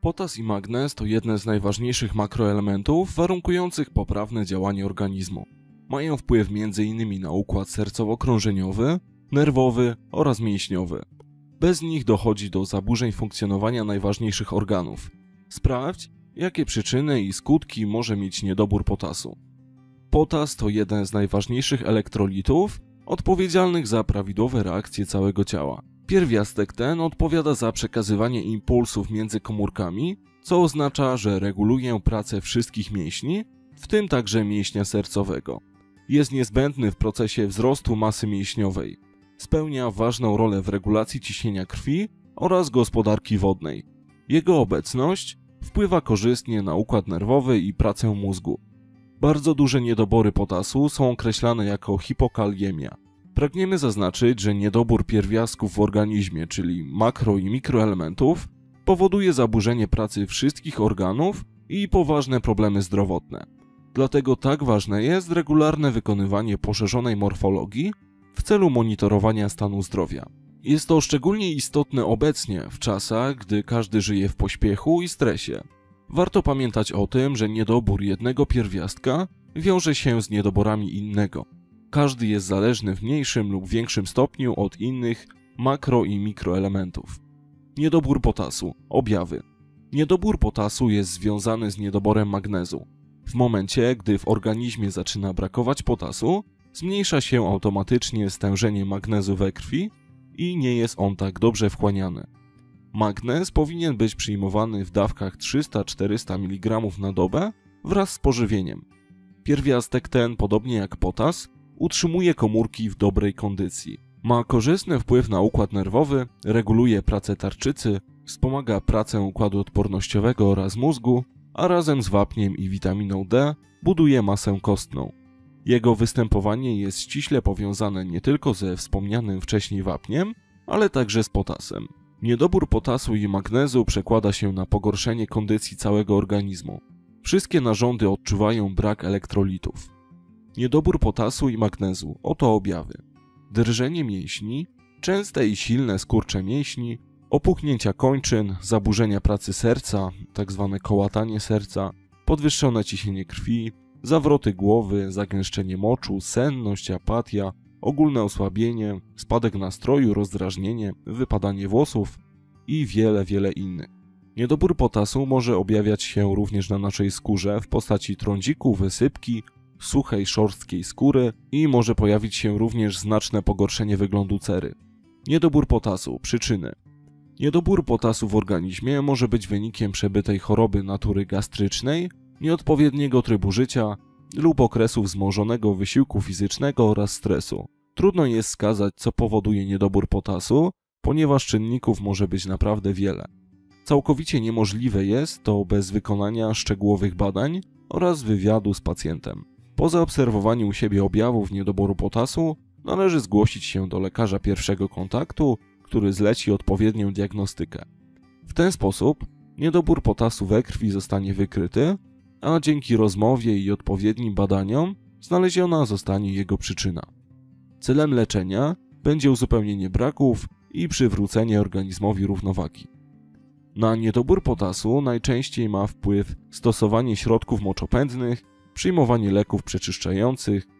Potas i magnez to jedne z najważniejszych makroelementów warunkujących poprawne działanie organizmu. Mają wpływ m.in. na układ sercowo-krążeniowy, nerwowy oraz mięśniowy. Bez nich dochodzi do zaburzeń funkcjonowania najważniejszych organów. Sprawdź, jakie przyczyny i skutki może mieć niedobór potasu. Potas to jeden z najważniejszych elektrolitów odpowiedzialnych za prawidłowe reakcje całego ciała. Pierwiastek ten odpowiada za przekazywanie impulsów między komórkami, co oznacza, że reguluje pracę wszystkich mięśni, w tym także mięśnia sercowego. Jest niezbędny w procesie wzrostu masy mięśniowej. Spełnia ważną rolę w regulacji ciśnienia krwi oraz gospodarki wodnej. Jego obecność wpływa korzystnie na układ nerwowy i pracę mózgu. Bardzo duże niedobory potasu są określane jako hipokaliemia. Pragniemy zaznaczyć, że niedobór pierwiastków w organizmie, czyli makro i mikroelementów, powoduje zaburzenie pracy wszystkich organów i poważne problemy zdrowotne. Dlatego tak ważne jest regularne wykonywanie poszerzonej morfologii w celu monitorowania stanu zdrowia. Jest to szczególnie istotne obecnie, w czasach, gdy każdy żyje w pośpiechu i stresie. Warto pamiętać o tym, że niedobór jednego pierwiastka wiąże się z niedoborami innego. Każdy jest zależny w mniejszym lub większym stopniu od innych makro i mikroelementów. Niedobór potasu. Objawy. Niedobór potasu jest związany z niedoborem magnezu. W momencie, gdy w organizmie zaczyna brakować potasu, zmniejsza się automatycznie stężenie magnezu we krwi i nie jest on tak dobrze wchłaniany. Magnez powinien być przyjmowany w dawkach 300-400 mg na dobę wraz z pożywieniem. Pierwiastek ten, podobnie jak potas, utrzymuje komórki w dobrej kondycji. Ma korzystny wpływ na układ nerwowy, reguluje pracę tarczycy, wspomaga pracę układu odpornościowego oraz mózgu, a razem z wapniem i witaminą D buduje masę kostną. Jego występowanie jest ściśle powiązane nie tylko ze wspomnianym wcześniej wapniem, ale także z potasem. Niedobór potasu i magnezu przekłada się na pogorszenie kondycji całego organizmu. Wszystkie narządy odczuwają brak elektrolitów. Niedobór potasu i magnezu oto objawy: drżenie mięśni, częste i silne skurcze mięśni, opuchnięcia kończyn, zaburzenia pracy serca, tzw. Tak kołatanie serca, podwyższone ciśnienie krwi, zawroty głowy, zagęszczenie moczu, senność, apatia, ogólne osłabienie, spadek nastroju, rozdrażnienie, wypadanie włosów i wiele, wiele innych. Niedobór potasu może objawiać się również na naszej skórze w postaci trądziku, wysypki, suchej, szorstkiej skóry i może pojawić się również znaczne pogorszenie wyglądu cery. Niedobór potasu, przyczyny. Niedobór potasu w organizmie może być wynikiem przebytej choroby natury gastrycznej, nieodpowiedniego trybu życia lub okresu wzmożonego wysiłku fizycznego oraz stresu. Trudno jest skazać, co powoduje niedobór potasu, ponieważ czynników może być naprawdę wiele. Całkowicie niemożliwe jest to bez wykonania szczegółowych badań oraz wywiadu z pacjentem. Po zaobserwowaniu u siebie objawów niedoboru potasu, należy zgłosić się do lekarza pierwszego kontaktu, który zleci odpowiednią diagnostykę. W ten sposób niedobór potasu we krwi zostanie wykryty, a dzięki rozmowie i odpowiednim badaniom znaleziona zostanie jego przyczyna. Celem leczenia będzie uzupełnienie braków i przywrócenie organizmowi równowagi. Na niedobór potasu najczęściej ma wpływ stosowanie środków moczopędnych przyjmowanie leków przeczyszczających